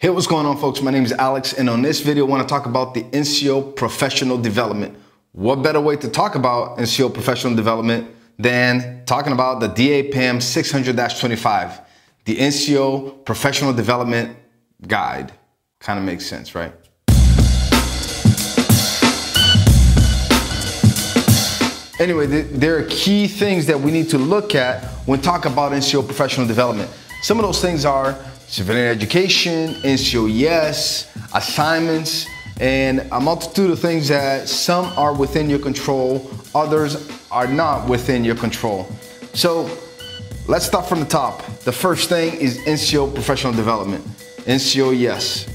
Hey, what's going on folks? My name is Alex and on this video I want to talk about the NCO professional development. What better way to talk about NCO professional development than talking about the DA PAM 600-25, the NCO professional development guide. Kind of makes sense, right? Anyway, there are key things that we need to look at when talking about NCO professional development. Some of those things are civilian education, NCOES, assignments, and a multitude of things that some are within your control, others are not within your control. So let's start from the top. The first thing is NCO professional development. NCOES.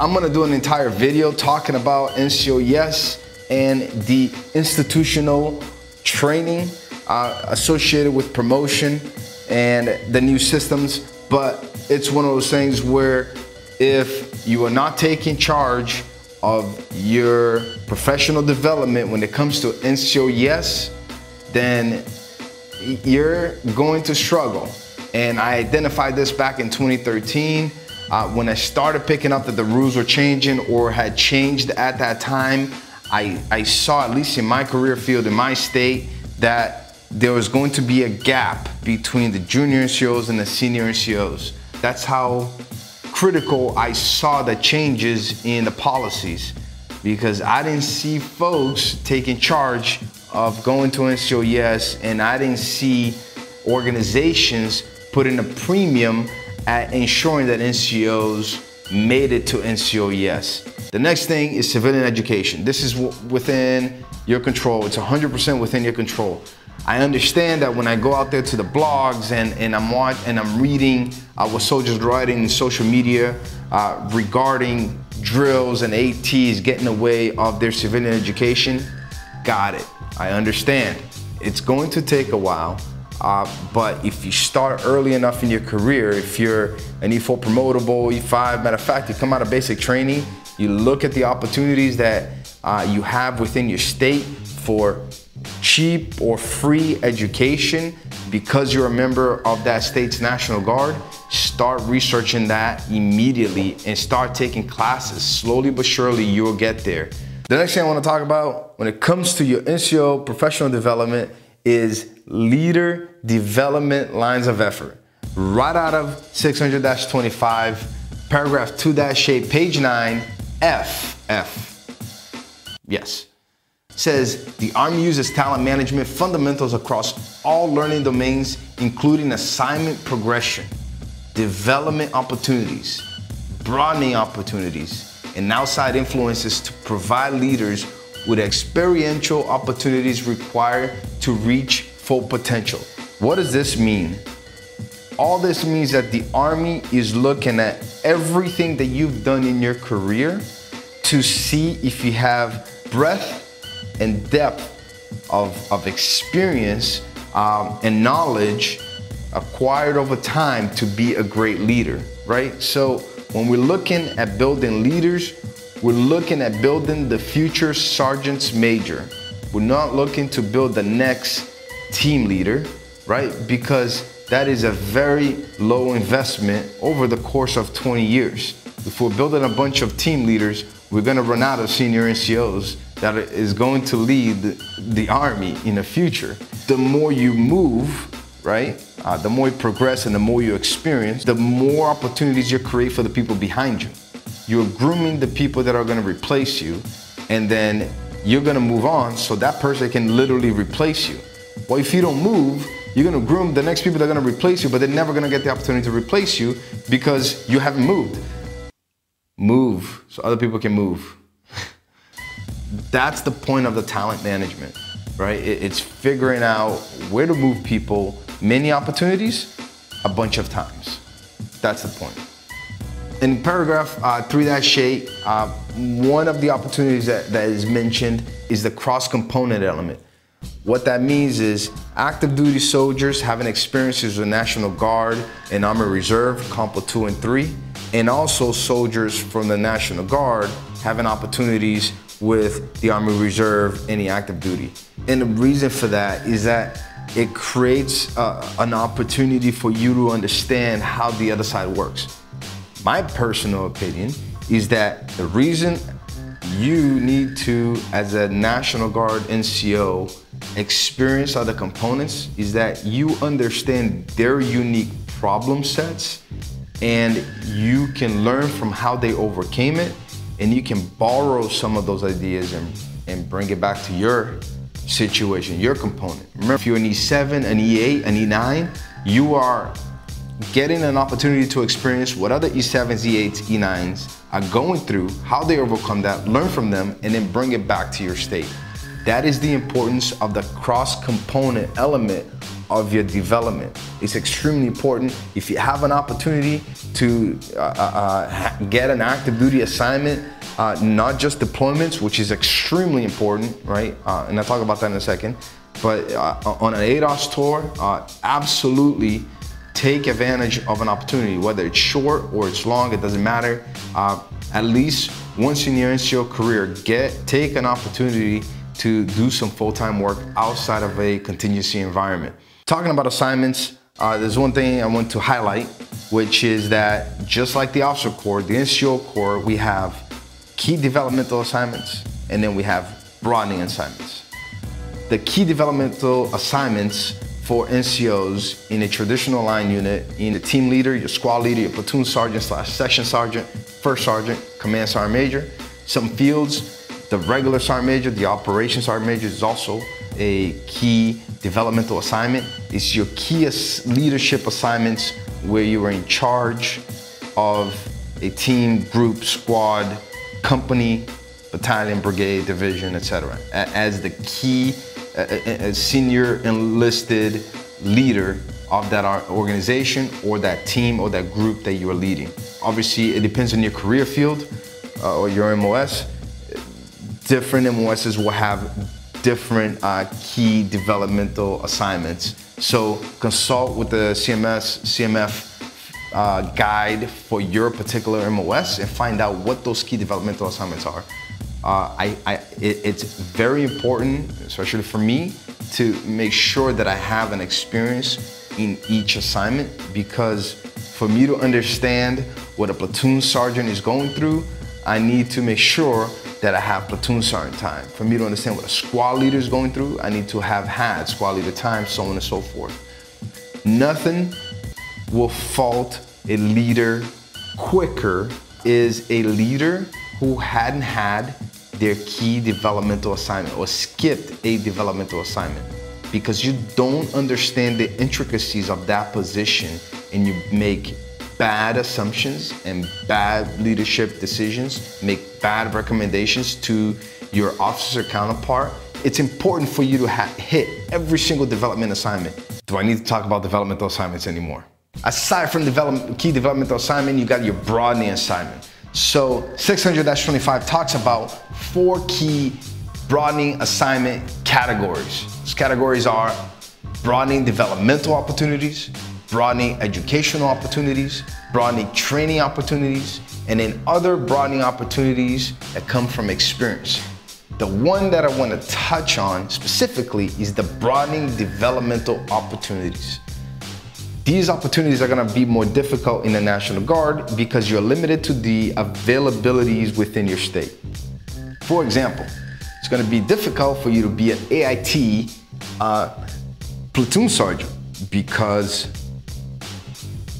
I'm gonna do an entire video talking about NCOES and the institutional training uh, associated with promotion and the new systems, but it's one of those things where if you are not taking charge of your professional development when it comes to NCOES, then you're going to struggle. And I identified this back in 2013 uh, when I started picking up that the rules were changing or had changed at that time. I, I saw, at least in my career field, in my state, that there was going to be a gap between the junior NCOs and the senior NCOs. That's how critical I saw the changes in the policies because I didn't see folks taking charge of going to NCOES and I didn't see organizations putting a premium at ensuring that NCOs made it to NCOES. The next thing is civilian education. This is within your control. It's 100% within your control. I understand that when I go out there to the blogs and, and I'm watch, and I'm reading uh, what soldiers writing in social media uh, regarding drills and ATs getting away of their civilian education, got it. I understand. It's going to take a while, uh, but if you start early enough in your career, if you're an E4 promotable, E5, matter of fact, you come out of basic training, you look at the opportunities that uh, you have within your state for cheap or free education because you're a member of that state's National Guard, start researching that immediately and start taking classes. Slowly but surely, you'll get there. The next thing I want to talk about when it comes to your NCO professional development is leader development lines of effort. Right out of 600-25, paragraph 2-8, page 9, F, F. Yes. Says the Army uses talent management fundamentals across all learning domains, including assignment progression, development opportunities, broadening opportunities, and outside influences to provide leaders with experiential opportunities required to reach full potential. What does this mean? All this means that the Army is looking at everything that you've done in your career to see if you have breadth and depth of, of experience um, and knowledge acquired over time to be a great leader, right? So when we're looking at building leaders, we're looking at building the future sergeant's major. We're not looking to build the next team leader, right? Because that is a very low investment over the course of 20 years. If we're building a bunch of team leaders, we're gonna run out of senior NCOs that is going to lead the Army in the future. The more you move, right, uh, the more you progress and the more you experience, the more opportunities you create for the people behind you. You're grooming the people that are gonna replace you, and then you're gonna move on so that person can literally replace you. Well, if you don't move, you're gonna groom the next people that are gonna replace you, but they're never gonna get the opportunity to replace you because you haven't moved. Move so other people can move. That's the point of the talent management, right? It's figuring out where to move people, many opportunities, a bunch of times. That's the point. In paragraph uh, 3-8, uh, one of the opportunities that, that is mentioned is the cross-component element. What that means is active duty soldiers having experiences with National Guard and Army Reserve, Compo 2 and 3, and also soldiers from the National Guard having opportunities with the Army Reserve and the active duty. And the reason for that is that it creates uh, an opportunity for you to understand how the other side works. My personal opinion is that the reason you need to, as a National Guard NCO, experience other components is that you understand their unique problem sets and you can learn from how they overcame it and you can borrow some of those ideas and, and bring it back to your situation, your component. Remember, if you're an E7, an E8, an E9, you are getting an opportunity to experience what other E7s, E8s, E9s are going through, how they overcome that, learn from them, and then bring it back to your state. That is the importance of the cross-component element of your development. It's extremely important. If you have an opportunity to uh, uh, uh get an active duty assignment, uh, not just deployments, which is extremely important, right? Uh, and I'll talk about that in a second. But uh, on an ADOS tour, absolutely take advantage of an opportunity, whether it's short or it's long, it doesn't matter. at least once in your NCO career, get take an opportunity to do some full-time work outside of a contingency environment. Talking about assignments, there's one thing I want to highlight, which is that just like the Officer Corps, the NCO Corps, we have key developmental assignments and then we have broadening assignments. The key developmental assignments for NCOs in a traditional line unit, in the team leader, your squad leader, your platoon sergeant slash section sergeant, first sergeant, command sergeant major. Some fields, the regular sergeant major, the operations sergeant major is also a key developmental assignment. It's your key leadership assignments where you are in charge of a team, group, squad, company, battalion, brigade, division, etc. As the key, as senior enlisted leader of that organization or that team or that group that you are leading. Obviously, it depends on your career field uh, or your MOS different MOSs will have different uh, key developmental assignments. So consult with the CMS, CMF uh, guide for your particular MOS and find out what those key developmental assignments are. Uh, I, I, it, it's very important, especially for me, to make sure that I have an experience in each assignment because for me to understand what a platoon sergeant is going through, I need to make sure that I have platoon sergeant time. For me to understand what a squad leader is going through, I need to have had squad leader time, so on and so forth. Nothing will fault a leader quicker is a leader who hadn't had their key developmental assignment or skipped a developmental assignment because you don't understand the intricacies of that position and you make bad assumptions and bad leadership decisions, make bad recommendations to your officer counterpart, it's important for you to hit every single development assignment. Do I need to talk about developmental assignments anymore? Aside from key developmental assignment, you got your broadening assignment. So 600-25 talks about four key broadening assignment categories. These categories are broadening developmental opportunities, broadening educational opportunities, broadening training opportunities, and then other broadening opportunities that come from experience. The one that I want to touch on specifically is the broadening developmental opportunities. These opportunities are going to be more difficult in the National Guard because you're limited to the availabilities within your state. For example, it's going to be difficult for you to be an AIT uh, platoon sergeant because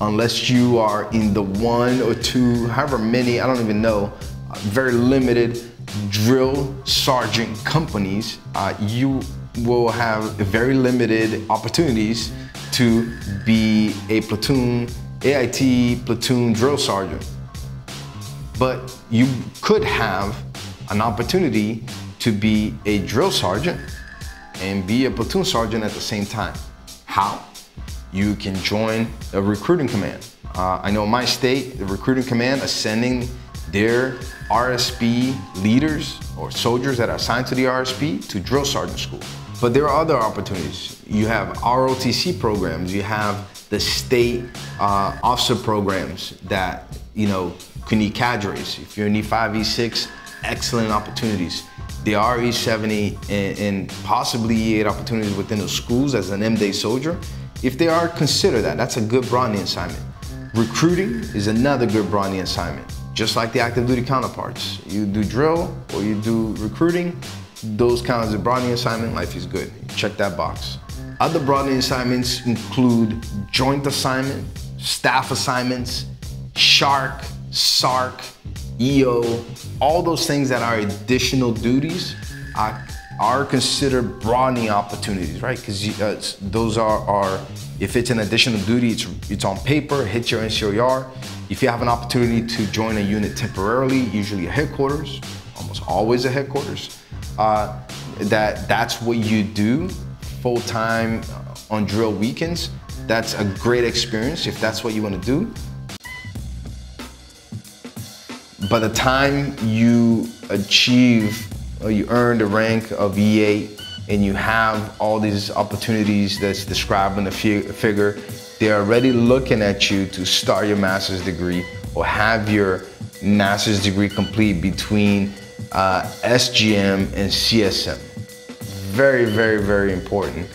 unless you are in the one or two, however many, I don't even know, very limited drill sergeant companies, uh, you will have very limited opportunities to be a platoon, AIT platoon drill sergeant. But you could have an opportunity to be a drill sergeant and be a platoon sergeant at the same time. How? You can join a recruiting command. Uh, I know my state, the recruiting command is sending their RSP leaders or soldiers that are assigned to the RSP to drill sergeant school. But there are other opportunities. You have ROTC programs, you have the state uh, officer programs that, you know, can need cadres. If you're in E5, E6, excellent opportunities. There are E70 and, and possibly E8 opportunities within the schools as an M-Day soldier. If they are, consider that. That's a good broadening assignment. Recruiting is another good broadening assignment. Just like the active duty counterparts. You do drill or you do recruiting, those kinds of broadening assignment, life is good. Check that box. Other broadening assignments include joint assignment, staff assignments, SHARP, SARC, EO, all those things that are additional duties are, are considered broadening opportunities, right? Because uh, those are, are, if it's an additional duty, it's, it's on paper, hit your NCOER. If you have an opportunity to join a unit temporarily, usually a headquarters, almost always a headquarters, uh, that that's what you do full time on drill weekends. That's a great experience if that's what you want to do. By the time you achieve you earn the rank of E8 and you have all these opportunities that's described in the figure, they're already looking at you to start your master's degree or have your master's degree complete between uh, SGM and CSM. Very, very, very important.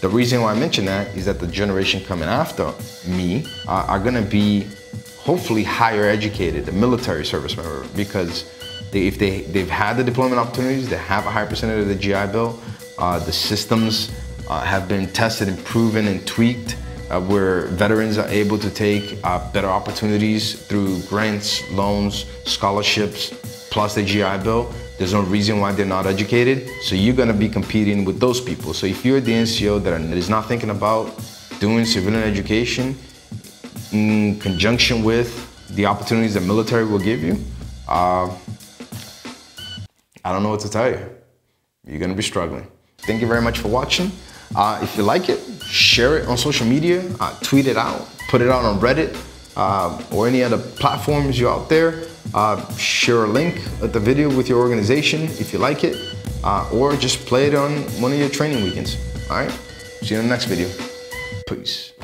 The reason why I mention that is that the generation coming after me uh, are gonna be hopefully higher educated, a military service member, because they, if they, they've had the deployment opportunities, they have a high percentage of the GI Bill, uh, the systems uh, have been tested and proven and tweaked uh, where veterans are able to take uh, better opportunities through grants, loans, scholarships, plus the GI Bill. There's no reason why they're not educated. So you're gonna be competing with those people. So if you're the NCO that is not thinking about doing civilian education in conjunction with the opportunities the military will give you, uh, I don't know what to tell you. You're gonna be struggling. Thank you very much for watching. Uh, if you like it, share it on social media, uh, tweet it out, put it out on Reddit uh, or any other platforms you're out there. Uh, share a link at the video with your organization if you like it, uh, or just play it on one of your training weekends. All right, see you in the next video. Peace.